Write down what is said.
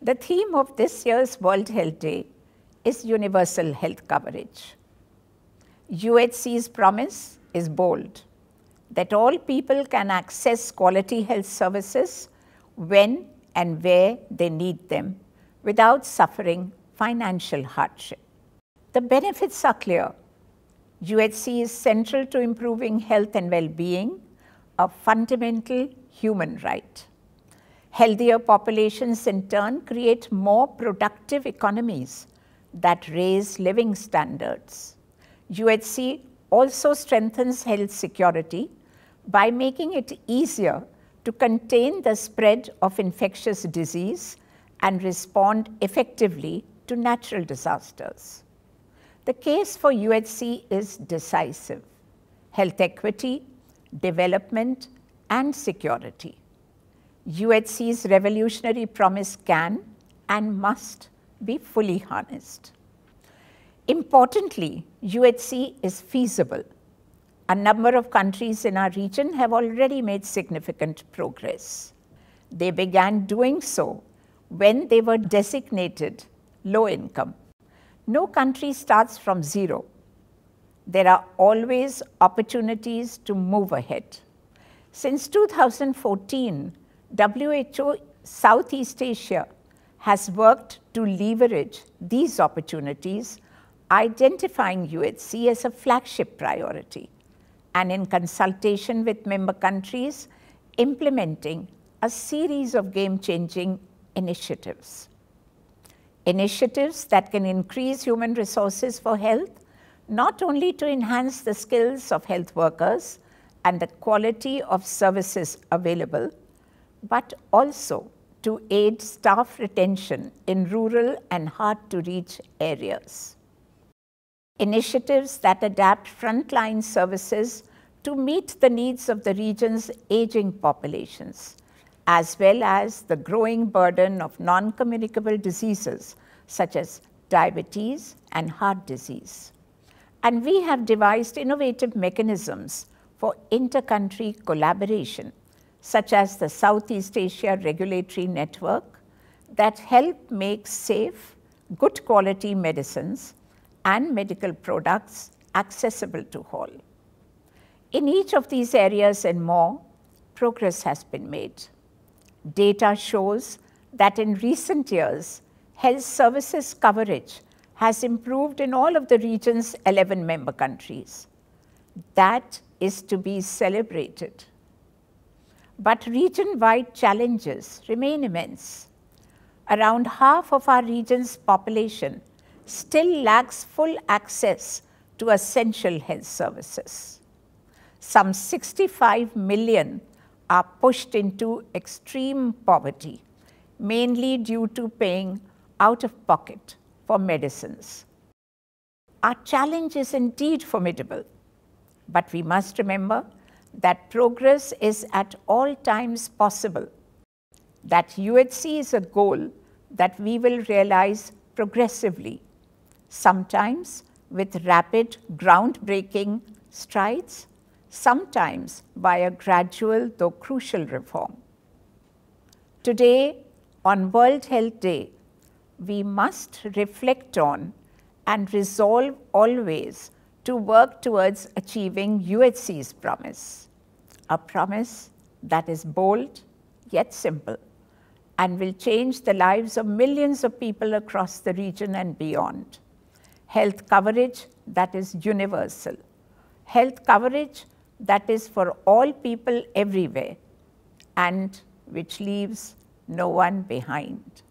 The theme of this year's World Health Day is universal health coverage. UHC's promise is bold that all people can access quality health services when and where they need them without suffering financial hardship. The benefits are clear. UHC is central to improving health and well-being, a fundamental human right. Healthier populations in turn create more productive economies that raise living standards. UHC also strengthens health security by making it easier to contain the spread of infectious disease and respond effectively to natural disasters. The case for UHC is decisive. Health equity, development and security. UHC's revolutionary promise can and must be fully harnessed. Importantly, UHC is feasible. A number of countries in our region have already made significant progress. They began doing so when they were designated low income. No country starts from zero. There are always opportunities to move ahead. Since 2014, WHO Southeast Asia has worked to leverage these opportunities, identifying UHC as a flagship priority, and in consultation with member countries, implementing a series of game-changing initiatives. Initiatives that can increase human resources for health, not only to enhance the skills of health workers and the quality of services available, but also to aid staff retention in rural and hard-to-reach areas. Initiatives that adapt frontline services to meet the needs of the region's aging populations, as well as the growing burden of non-communicable diseases such as diabetes and heart disease. And we have devised innovative mechanisms for inter-country collaboration such as the Southeast Asia Regulatory Network that help make safe, good quality medicines and medical products accessible to all. In each of these areas and more, progress has been made. Data shows that in recent years, health services coverage has improved in all of the region's 11 member countries. That is to be celebrated. But region-wide challenges remain immense. Around half of our region's population still lacks full access to essential health services. Some 65 million are pushed into extreme poverty, mainly due to paying out of pocket for medicines. Our challenge is indeed formidable, but we must remember that progress is at all times possible, that UHC is a goal that we will realize progressively, sometimes with rapid groundbreaking strides, sometimes by a gradual though crucial reform. Today, on World Health Day, we must reflect on and resolve always to work towards achieving UHC's promise, a promise that is bold yet simple and will change the lives of millions of people across the region and beyond. Health coverage that is universal. Health coverage that is for all people everywhere and which leaves no one behind.